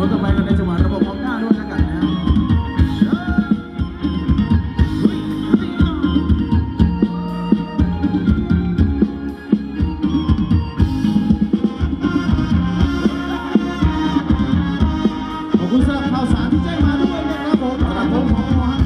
วนกลับไปกันในจังหวะระบบของหน้าด้วยนะกันนะขอบคุณสำหรับข่าวสารที่แจ้งมาด้วยนะครับผมสำหรับผมขอ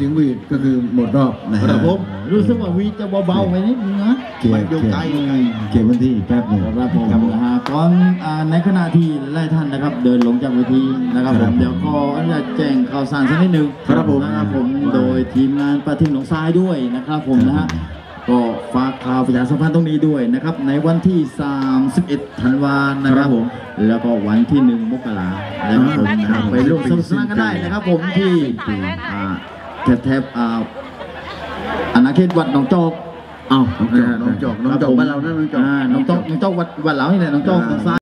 สียงหวีดก็คือหมดรอบนะฮะครับผมรู้สึกว่าวีจะเบาๆไปนิดนึงนะ เกียมันร์อยู่ไกลอยู่ไกลเกียร์วันที่แป๊บหนึ่ง ครับผมนะฮะก่อนอ่าในขณะที่ไล่ท่านนะครับ เดินลงจากเวทีนะครับผมเดี๋ยวขออนุญาตแจ้งข่าวสารสักนิดหนึงครับผมนะครับผมโดยทีมงานประทิมหนองทรายด้วยนะครับผมนะฮะก็ฝากข่าวประชาสัมพันธ์ตรงนี้ด้วยนะครับในวันที่ 31 ธันวานะครับผมแล้วก็วันที่ 1 มกรานะครับผมนะครับไปร่วมสนุกสนานกันได้นะครับผมที่อ่า แถบๆอ่าอาณาเขตวัดหนองจอกเอ้าน้องจอกน้องจอกน้องจอกบ้านเรานะน้องจอกอ่าน้องจอกน้องจอกวัดวัดเหลานี่แหละน้องจอกหนองทราย